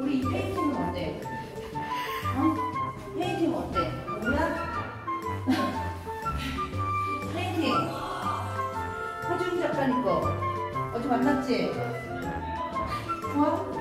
우리 페인팅은 어때? 어? 페인팅 어때? 뭐야? 페인팅. 허준 작가님 거. 어제 만났지? 좋아?